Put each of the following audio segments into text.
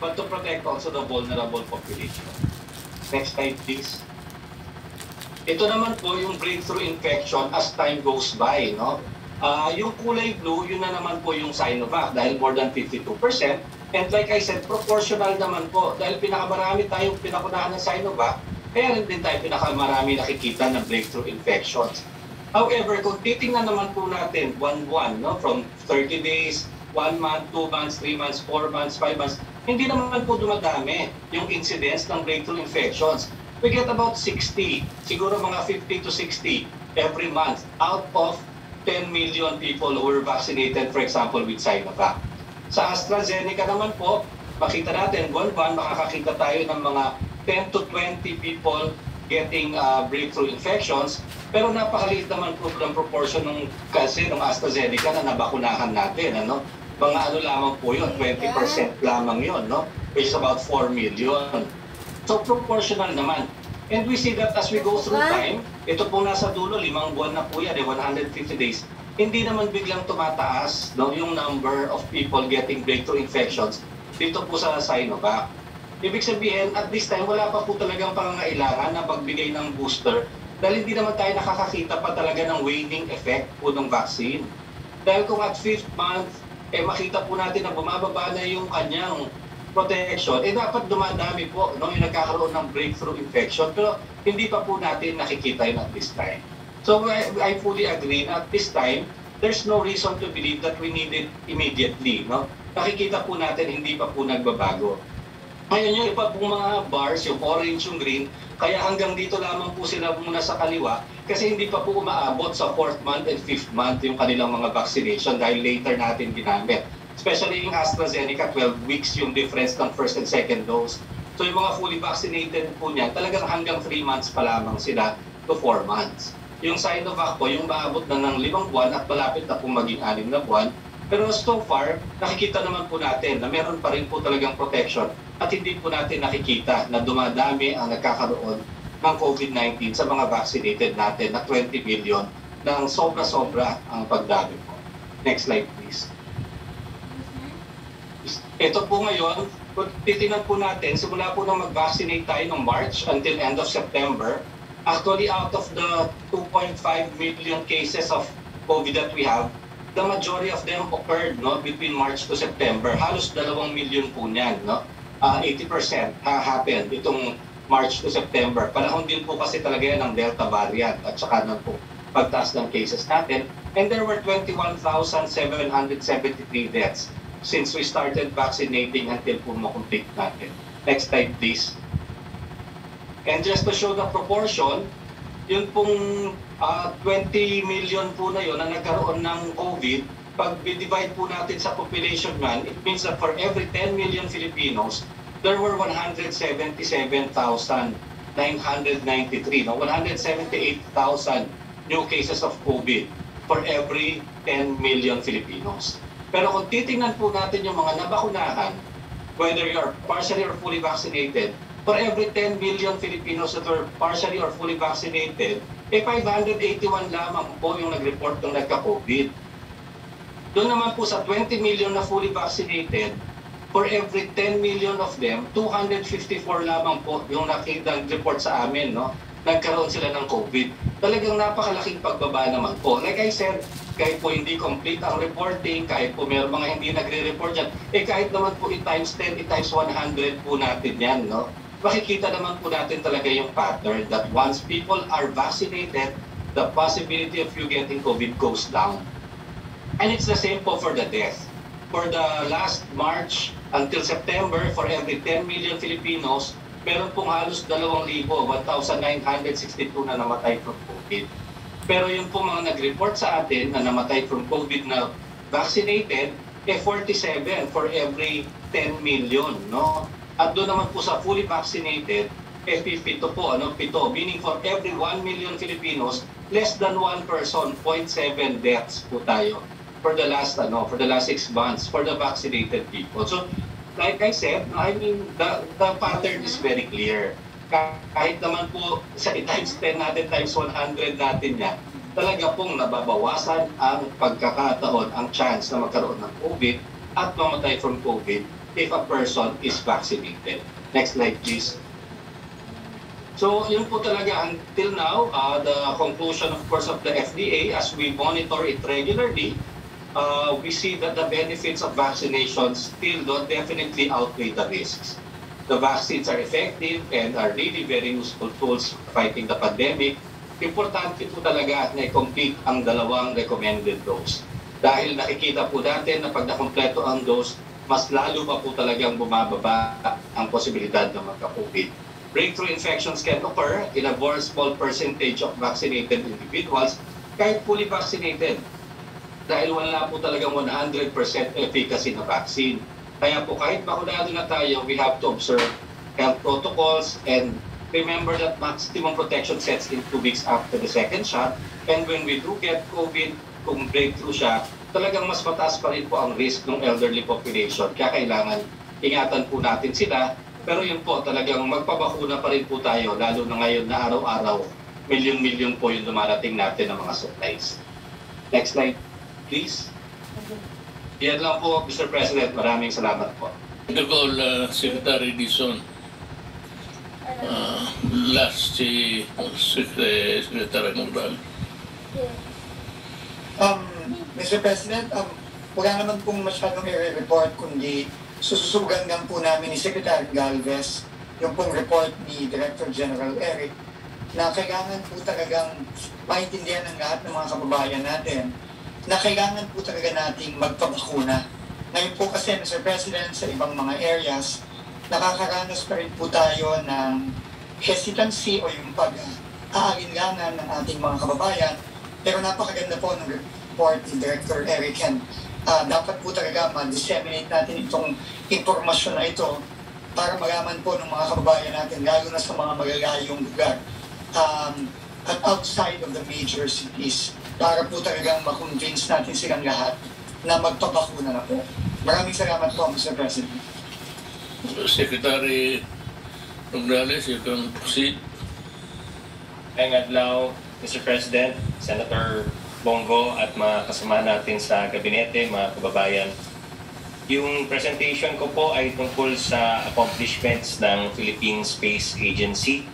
but to protect also the vulnerable population. Next slide, please. Ito naman po yung breakthrough infection as time goes by. No? Ah, yung kulay blue, yun na naman po yung Sinovac dahil more than 52%. And like I said, proportional naman po. Dahil pinakamarami tayong pinakunahan ng Sinovac, kaya rin din tayo pinakamarami nakikita ng breakthrough infections. However, kung titingnan naman po natin one-one, no, from 30 days, 1 month, 2 months, 3 months, 4 months, 5 months, hindi naman po dumadami yung incidence ng breakthrough infections. We get about 60, siguro mga 50 to 60 every month out of 10 million people who were vaccinated, for example, with Sinovac. Sa AstraZeneca naman po, makita natin, buwan-buwan makakakita tayo ng mga 10 to 20 people getting uh, breakthrough infections, pero napakaliit naman po ng proportion ng kasi ng AstraZeneca na nabakunahan natin. Ano? Mga ano lamang po yun, 20% lamang yun, no? which is about 4 million. So proportional naman. And we see that as we go through time, ito po nasa dulo, limang buwan na po yan, eh, 150 days, hindi naman biglang tumataas no, yung number of people getting breakthrough infections dito po sa Sinovac. Ibig sabihin, at this time, wala pa po talagang pangangailangan na pagbigay ng booster dahil hindi naman tayo nakakakita pa talaga ng waning effect po ng vaccine. Dahil kung at fifth month, eh makita po natin na bumababa na yung kanyang protection, eh dapat dumadami po no, yung nagkakaroon ng breakthrough infection. Pero hindi pa po natin nakikita yun at this time. So I, I fully agree na at this time, there's no reason to believe that we need it immediately. No? Nakikita po natin hindi pa po nagbabago. Ngayon yung iba pong mga bars, yung orange, yung green, kaya hanggang dito lamang po sila muna sa kaliwa kasi hindi pa po umaabot sa 4th month and 5th month yung kanilang mga vaccination dahil later natin ginamit. Especially yung AstraZeneca, 12 weeks yung difference ng first and second dose. So yung mga fully vaccinated po niyan, talagang hanggang 3 months pa lamang sila to 4 months. Yung Sinovac po, yung maabot na ng 5 buwan at malapit na po maging 6 na buwan. Pero so far, nakikita naman po natin na meron pa rin po talagang protection at hindi po natin nakikita na dumadami ang nagkakaroon ng COVID-19 sa mga vaccinated natin na 20 million ng sobra-sobra ang pagdami po. Next slide please. Ito po ngayon, kung po natin, simula po nang mag-vaccinate tayo ng March until end of September, actually out of the 2.5 million cases of COVID that we have, the majority of them occurred no, between March to September. Halos dalawang million po niyan. No? Uh, 80% ha happened itong March to September. Panahon din po kasi talaga yan ng Delta variant at saka ng po pagtaas ng cases natin. And there were 21,773 deaths since we started vaccinating until po makomplete natin. Next slide please. And just to show the proportion, yun pong uh, 20 million po na yun na nagkaroon ng COVID, pag divide po natin sa population man, it means that for every 10 million Filipinos, there were 177,993, no? 178,000 new cases of COVID for every 10 million Filipinos. Pero kung titingnan po natin yung mga nabakunahan, whether you are partially or fully vaccinated, for every 10 million Filipinos that were partially or fully vaccinated, eh 581 lamang po yung nag-report ng nagka-COVID. Doon naman po sa 20 million na fully vaccinated, for every 10 million of them, 254 lamang po yung nakita report sa amin, no? Nagkaroon sila ng COVID. Talagang napakalaking pagbaba naman po. Like I said, kahit po hindi complete ang reporting, kahit po meron mga hindi nagre-report dyan, eh kahit naman po i-times 10, i-times 100 po natin yan, no? makikita naman po natin talaga yung pattern that once people are vaccinated, the possibility of you getting COVID goes down. And it's the same po for the death. For the last March until September, for every 10 million Filipinos, meron pong halos 2,000, 1,962 na namatay from COVID. Pero yung po mga nag-report sa atin na namatay from COVID na vaccinated, eh 47 for every 10 million, no? At doon naman po sa fully vaccinated, FP pito po, ano, pito. Meaning for every 1 million Filipinos, less than 1 person, 0.7 deaths po tayo for the last, ano, for the last 6 months for the vaccinated people. So, like I said, I mean, the, the pattern is very clear. Kahit naman po sa times 10 natin, times 100 natin yan, talaga pong nababawasan ang pagkakataon, ang chance na magkaroon ng COVID at mamatay from COVID if a person is vaccinated. Next slide, please. So, yun po talaga until now, uh, the conclusion of course of the FDA as we monitor it regularly, uh, we see that the benefits of vaccination still don't definitely outweigh the risks. The vaccines are effective and are really very useful tools fighting the pandemic. Importante po talaga na i-complete ang dalawang recommended dose. Dahil nakikita po natin na pag nakompleto ang dose, mas lalo pa po talagang bumababa ang posibilidad na magka-COVID. Breakthrough infections can occur in a very small percentage of vaccinated individuals kahit fully vaccinated dahil wala po talagang 100% efficacy na vaccine. Kaya po kahit bakunado na tayo, we have to observe health protocols and remember that maximum protection sets in two weeks after the second shot. And when we do get COVID, kung breakthrough siya, talagang mas mataas pa rin po ang risk ng elderly population. Kaya kailangan ingatan po natin sila pero yun po, talagang magpabakuna pa rin po tayo, lalo na ngayon na araw-araw, milyon-milyon po yung dumarating natin ng mga supplies. Next slide, please. Yan lang po, Mr. President. Maraming salamat po. Honorable uh, Secretary Dizon, uh, last si Secretary, Secretary Moral. Um, Mr. President, um, wala naman pong masyadong i-report kundi sususugan lang po namin ni Secretary Galvez yung pong report ni Director General Eric na kailangan po talagang maintindihan ng lahat ng mga kababayan natin na kailangan po talaga nating magpabakuna. Ngayon po kasi, Mr. President, sa ibang mga areas, nakakaranas pa rin po tayo ng hesitancy o yung pag-aalinlangan ng ating mga kababayan. Pero napakaganda po ng report ni Director Eric and uh, dapat po talaga ma-disseminate natin itong impormasyon na ito para malaman po ng mga kababayan natin, lalo na sa mga magalayong lugar um, at outside of the major cities para po talagang makonvince natin silang lahat na magpapakuna na po. Maraming salamat po, Mr. President. Secretary Nograles, you can proceed. Ngayong adlaw, Mr. President, Senator Bongo at mga kasama natin sa gabinete, mga kababayan. Yung presentation ko po ay tungkol sa accomplishments ng Philippine Space Agency.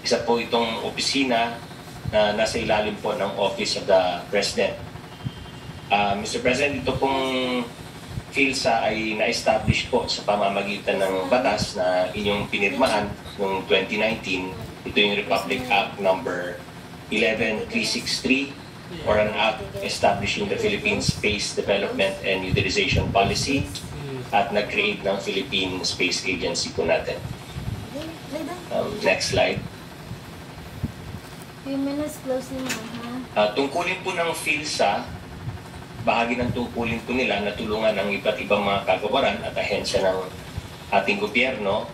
Isa po itong opisina na nasa ilalim po ng Office of the President. Uh, Mr. President, ito pong PhilSA ay na-establish po sa pamamagitan ng batas na inyong pinirmahan noong 2019. Ito yung Republic Act number 11363 or an act establishing the Philippine Space Development and Utilization Policy at nag-create ng Philippine Space Agency po natin. Um, next slide. Few minutes closing mo, ha? Uh, tungkulin po ng PhilSA, bahagi ng tungkulin po nila na tulungan ng iba't ibang mga kagawaran at ahensya ng ating gobyerno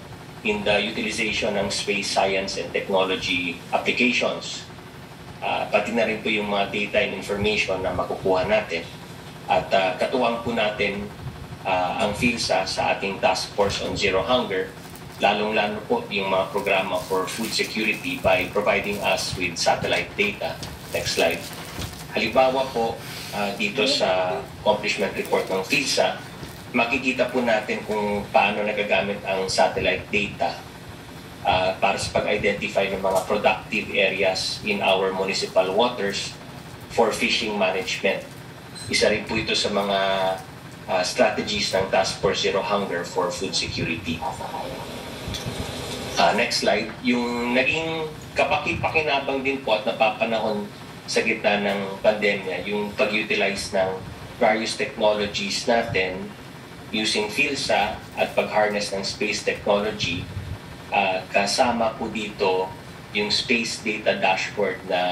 in the utilization ng space science and technology applications. Uh, pati na rin po yung mga data and information na makukuha natin. At uh, katuwang po natin uh, ang PhilSA sa ating Task Force on Zero Hunger lalong-lalo po yung mga programa for food security by providing us with satellite data. Next slide. Halimbawa po, uh, dito sa accomplishment report ng PhilSA, makikita po natin kung paano nagagamit ang satellite data uh, para sa pag-identify ng mga productive areas in our municipal waters for fishing management. Isa rin po ito sa mga uh, strategies ng Task Force Zero Hunger for Food Security. Uh, next slide. Yung naging kapaki-pakinabang din po at napapanahon sa gitna ng pandemya, yung pag-utilize ng various technologies natin using PhilSA at pag-harness ng space technology. Uh, kasama po dito yung Space Data Dashboard na,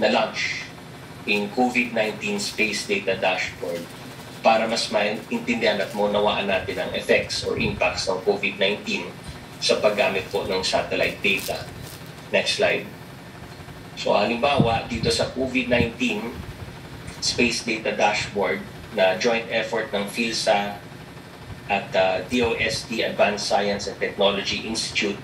na launch in COVID-19 Space Data Dashboard para mas maintindihan at maunawaan natin ang effects or impacts ng COVID-19 sa paggamit po ng satellite data. Next slide. So halimbawa, dito sa COVID-19 Space Data Dashboard na joint effort ng PhilSA at uh, DOST Advanced Science and Technology Institute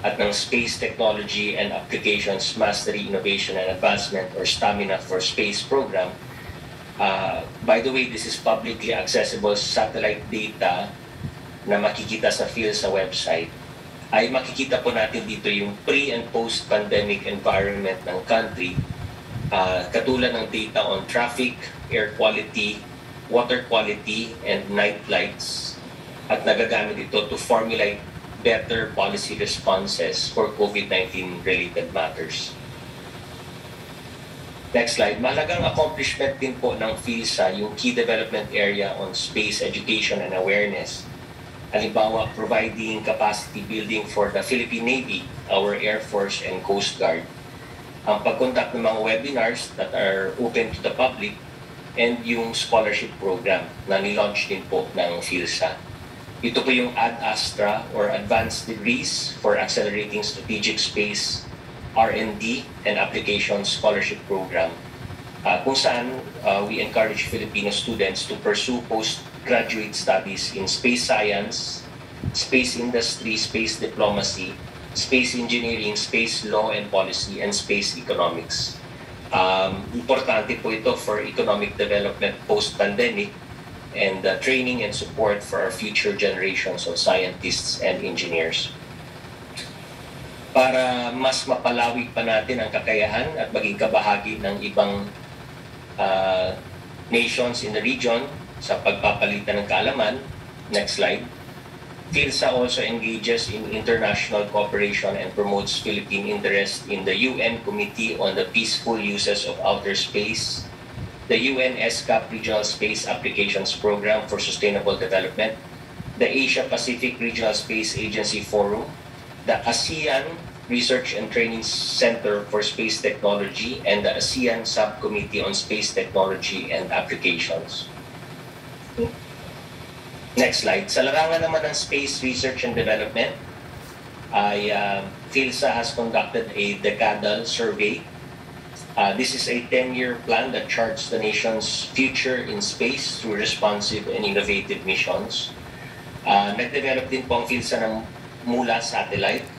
at ng Space Technology and Applications Mastery Innovation and Advancement or Stamina for Space Program. Uh, by the way, this is publicly accessible satellite data na makikita sa PhilSA website, ay makikita po natin dito yung pre- and post-pandemic environment ng country, ah, katulad ng data on traffic, air quality, water quality, and night lights. At nagagamit ito to formulate better policy responses for COVID-19 related matters. Next slide. Mahalagang accomplishment din po ng PhilSA yung Key Development Area on Space Education and Awareness. Halimbawa, providing capacity building for the Philippine Navy, our Air Force and Coast Guard. Ang pag-conduct ng mga webinars that are open to the public and yung scholarship program na nilaunch din po ng PhilSA. Ito po yung AD-ASTRA or Advanced Degrees for Accelerating Strategic Space R&D and Application Scholarship Program uh, kung saan uh, we encourage Filipino students to pursue postgraduate studies in space science, space industry, space diplomacy, space engineering, space law and policy, and space economics. Um, importante po ito for economic development post-pandemic and uh, training and support for our future generations of scientists and engineers para mas mapalawig pa natin ang kakayahan at maging kabahagi ng ibang uh, nations in the region sa pagpapalitan ng kaalaman. Next slide. PhilSA also engages in international cooperation and promotes Philippine interest in the UN Committee on the Peaceful Uses of Outer Space, the UN ESCAP Regional Space Applications Program for Sustainable Development, the Asia Pacific Regional Space Agency Forum, the ASEAN Research and Training Center for Space Technology, and the ASEAN Subcommittee on Space Technology and Applications. Next slide. Sa larangan naman ng space research and development, ay uh, PhilSA has conducted a decadal survey. Uh, this is a 10-year plan that charts the nation's future in space through responsive and innovative missions. Uh, nag-develop din po ang PhilSA ng mula satellite